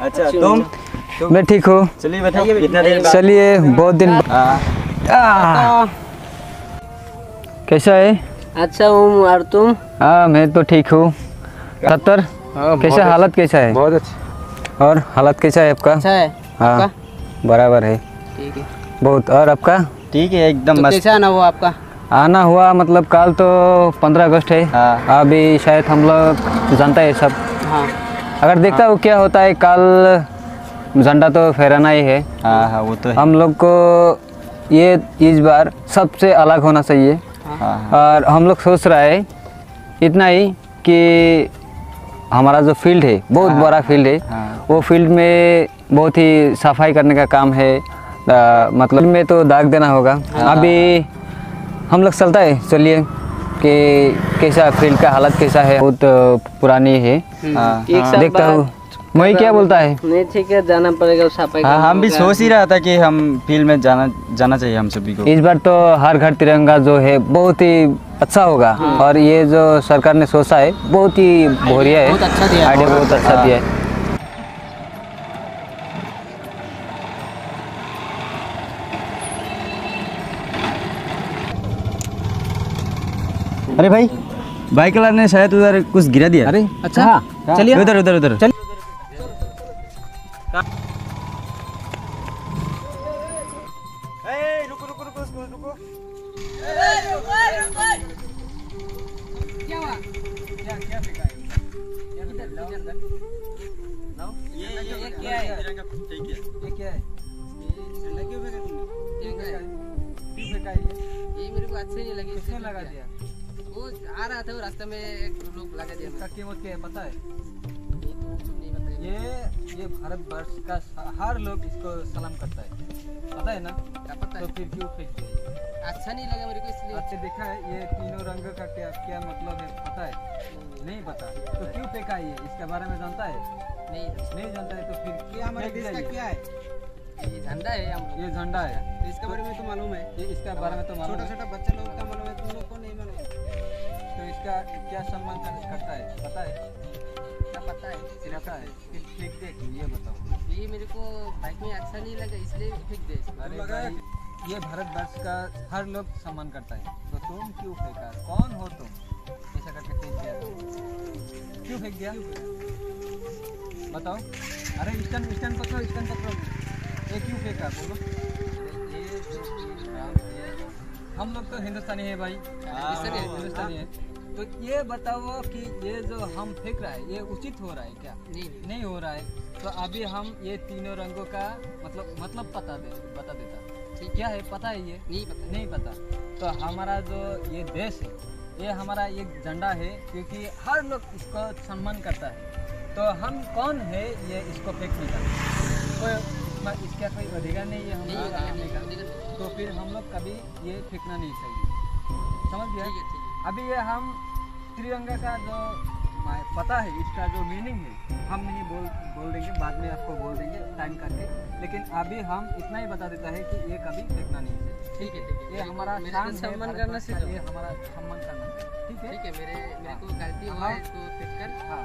अच्छा तुम? मैं ठीक हूँ। चलिए बताइए कितना देर चलिए बहुत दिन हाँ, कैसा है? अच्छा हूँ और तुम? हाँ मैं तो ठीक हूँ। सत्तर कैसा हालत कैसा है? बहुत अच्छा। और हालत कैसा है आपका? अच्छा है। हाँ बराबर है। ठीक है। बहुत और आपका? ठीक है एकदम तो मस्त। कैसा आना हुआ आपका? आना हुआ मतलब कल तो पंद्रह अगस्त है। हाँ। अभी शायद हम लोग जानता है सब। हाँ। अगर देखता हूँ क्या होता है कल झंडा तो फहराना ही है। हाँ हाँ वो तो है। हम लोग को ये इस बार सबसे अलग होना चाहिए। हाँ हाँ। और हम लोग सोच रहा है इतना ही कि हमारा जो फ़ील्ड है बहुत बड़ा फ़ील्ड है हाँ। वो फ़ील्ड में बहुत ही सफ़ाई करने का काम है। आ, मतलब में तो दाग देना होगा। अभी हम लोग चलता है चलिए। कि कैसा फ़ील्ड का हालत कैसा है? बहुत पुरानी है। हाँ, देखता हूँ। मैं क्या बोलता है? नहीं ठीक है जाना पड़ेगा सफ़ाई हाँ हम भी सोच ही रहा था कि हम फ़ील्ड में जाना जाना चाहिए हम सभी को। इस बार तो हर घर तिरंगा जो है बहुत ही अच्छा होगा। और ये जो सरकार ने सोचा है बहुत ही बढ़िया है। बहुत अच्छा है। आइडिया बहुत अच्छा हाँ। दिया है। अरे भाई बाइक वाला ने शायद उधर कुछ गिरा दिया। अरे अच्छा चलिए। उधर उधर उधर। चल ये मेरे को अच्छे नहीं लगे। किसने लगा दिया? आ रहा था वो रास्ते में एक लोग लगा दिया इसका कीमत क्या है पता है? ये तो ये भारत वर्ष का हर लोग इसको सलाम करता है। पता है ना? क्या पता तो है फिर क्यों फेंक दिया। अच्छा नहीं लगा मेरे को इसलिए। आपने देखा है ये तीनों रंग का क्या क्या मतलब है पता है? नहीं पता। तो क्यों फेंका ये? इसके बारे में जानता है? नहीं नहीं जानता है तो फिर क्या हमारे देश का क्या है? ये झंडा है ये झंडा है। इसके बारे में तो मालूम है। इसके बारे में तो मालूम है। छोटा बच्चा लोग क्या सम्मान कर, करता है? पता है? क्या पता है? पता है। फिर फेंक दे क्यों ये बताओ। ये मेरे को बाइक में अच्छा नहीं लगा इसलिए फेंक दे। अरे भाई। ये भारत वर्ष का हर लोग सम्मान करता है। तो तुम क्यों फेंका? कौन हो तुम? ऐसा करके फेंक दिया। क्यों फेंक दिया? बताओ। अरे स्टैंड स्टैंड पकड़ो स्टैंड पकड़ो। ये क्यों फेंका? बोलो। ये जो हम लोग तो हिंदुस्तानी है भाई। हिंदुस्तानी है। तो ये बताओ कि ये जो हम फेंक रहा है ये उचित हो रहा है क्या? नहीं नहीं। हो रहा है। तो अभी हम ये तीनों रंगों का मतलब मतलब पता दे बता देता। क्या है पता है ये? नहीं पता। नहीं पता। तो हमारा जो ये देश है ये हमारा एक झंडा है क्योंकि हर लोग इसको सम्मान करता है। तो हम कौन है ये इसको फेंकने का? कोई इसका कोई अधिकार नहीं है नहीं हम होगा फेंकने का ठीक है। तो फिर हम लोग कभी ये फेंकना नहीं चाहिए। समझ गया? ठीक है। अभी ये हम तिरंगा का जो पता है इसका जो मीनिंग है हम नहीं बोल बोल देंगे बाद में आपको बोल देंगे टाइम करके। लेकिन अभी हम इतना ही बता देता है कि ये कभी फेंकना नहीं चाहिए ठीक है ठीक है। ये हमारा मेरे शान को सम्मान करना सीखो ये हमारा सम्मान करना ठीक है? ठीक है मेरे मेरे को गलती हुआ है। इसको फेंक कर। हाँ।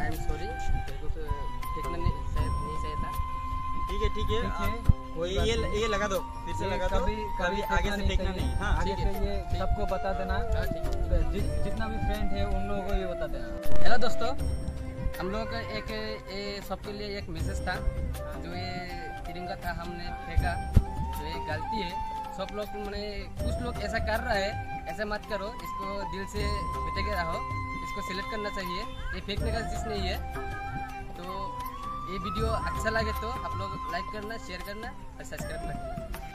आई एम सॉरी मेरे को तो फेंकना नहीं शायद नहीं चाहिए था। ठीक है ठीक है। ठीक कोई ये ये। लगा दो फिर से लगा दो। कभी कभी आगे से। फेंकना नहीं। हाँ आगे से। ये सबको बता देना। हाँ जि, जितना भी फ्रेंड है उन लोगों को ये बता देना। हेलो दोस्तों हम लोगों का एक ये सबके लिए एक मैसेज था जो ये तिरंगा था हमने फेंका जो ये गलती है। सब लोग मैंने कुछ लोग ऐसा कर रहा है ऐसा मत करो इसको दिल से बेटे के रहो इसको सिलेक्ट करना चाहिए। ये फेंकने का चीज़ नहीं है तो ये वीडियो अच्छा लगे तो आप लोग लाइक करना शेयर करना और सब्सक्राइब करना।